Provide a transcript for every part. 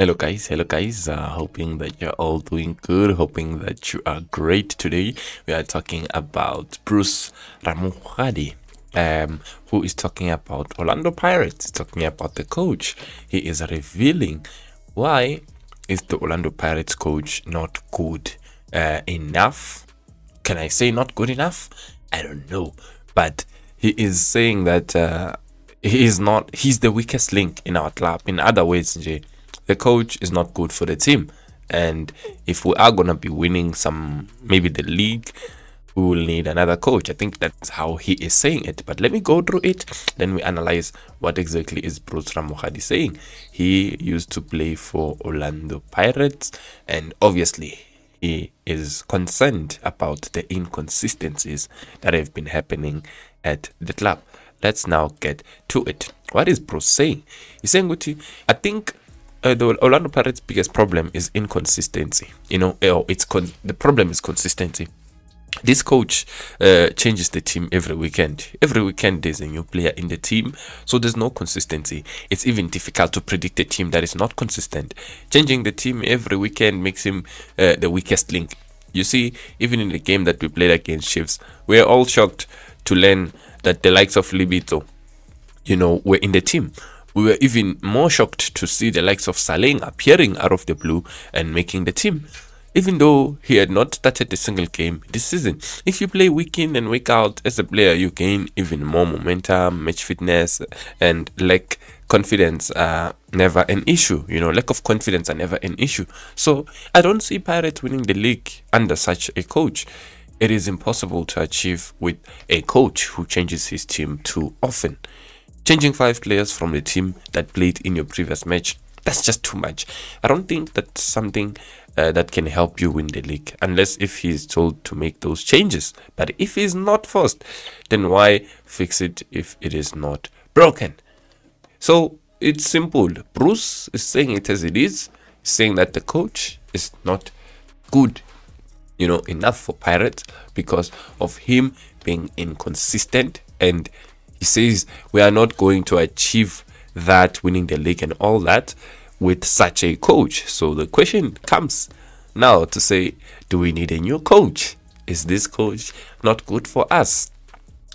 Hello guys, hello guys. Uh, hoping that you're all doing good. Hoping that you are great. Today we are talking about Bruce Ramokgadi, um, who is talking about Orlando Pirates. Talking about the coach. He is revealing why is the Orlando Pirates coach not good uh, enough. Can I say not good enough? I don't know, but he is saying that uh, he is not. He's the weakest link in our club. In other words, Jay the coach is not good for the team. And if we are going to be winning some, maybe the league, we will need another coach. I think that's how he is saying it. But let me go through it. Then we analyze what exactly is Bruce Ramokgadi saying. He used to play for Orlando Pirates, and obviously he is concerned about the inconsistencies that have been happening at the club. Let's now get to it. What is Bruce saying? He's saying, I think uh, the Orlando Pirates' biggest problem is inconsistency. You know, uh, it's con- the problem is consistency. This coach uh, changes the team every weekend. Every weekend, there's a new player in the team, so there's no consistency. It's even difficult to predict a team that is not consistent. Changing the team every weekend makes him uh, the weakest link. You see, even in the game that we played against Chiefs, we are all shocked to learn that the likes of Lebitso, you know, were in the team. We were even more shocked to see the likes of Saleng appearing out of the blue and making the team. Even though he had not started a single game this season, if you play week in and week out as a player, you gain even more momentum, match fitness, and lack confidence are never an issue. You know, lack of confidence are never an issue. So I don't see Pirates winning the league under such a coach. It is impossible to achieve with a coach who changes his team too often. Changing five players from the team that played in your previous match, that's just too much. I don't think that's something uh, that can help you win the league unless if he's told to make those changes. But if he's not forced, then why fix it if it is not broken? So it's simple. Bruce is saying it as it is, saying that the coach is not good, you know, enough for Pirates because of him being inconsistent and he says we are not going to achieve that winning the league and all that with such a coach. So the question comes now to say, do we need a new coach? Is this coach not good for us?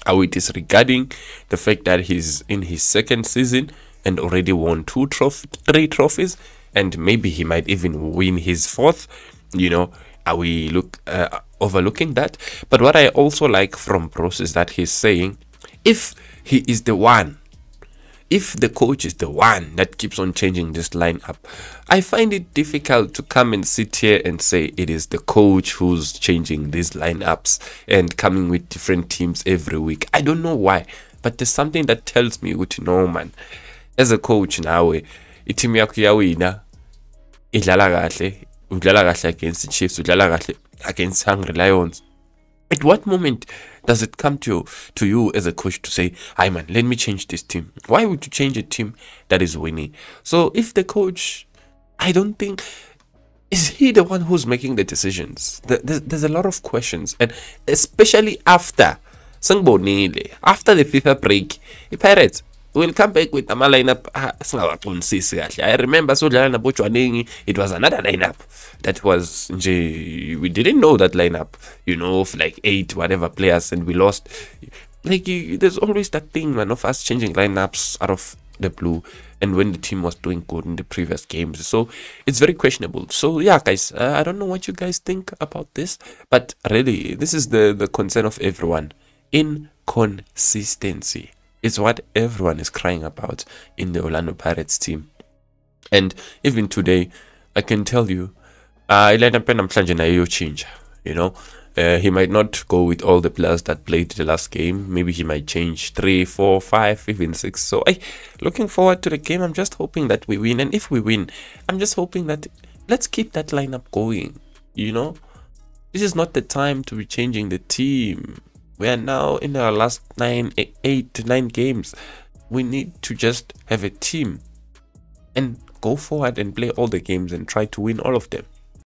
Are we disregarding the fact that he's in his second season and already won two trophy, three trophies, and maybe he might even win his fourth? You know, are we look uh, overlooking that? But what I also like from Bruce is that he's saying, if he is the one if the coach is the one that keeps on changing this lineup, I find it difficult to come and sit here and say it is the coach who's changing these lineups and coming with different teams every week. I don't know why, but there's something that tells me ukuthi no man. As a coach nawe, eh, i-team yakho iyawina, idlala kahle, udlala kahle against the Chiefs, udlala kahle against Hungry Lions. At what moment does it come to to you as a coach to say, "Hi man, let me change this team"? Why would you change a team that is winning? So if the coach, I don't think is he the one who's making the decisions. There's, a lot of questions, and especially after after the FIFA break, the Pirates will come back with ama lineup singawaqinisisi kahle. I remember sodlala nabojwaneni it was another lineup that was nje we didn't know that lineup you know of like eight whatever players and we lost. Like there's always that thing man of us changing lineups out of the blue and when the team was doing good in the previous games. So it's very questionable. So yeah guys uh, i don't know what you guys think about this but really this is the the concern of everyone. Inconsistency it's what everyone is crying about in the Orlando Pirates team. And even today, I can tell you, uh, change. You know, uh, he might not go with all the players that played the last game. Maybe he might change three, four, five, even six. So, I looking forward to the game. I'm just hoping that we win. And if we win, I'm just hoping that let's keep that lineup going. You know, this is not the time to be changing the team we are now in our last nine, eight to nine games. We need to just have a team and go forward and play all the games and try to win all of them.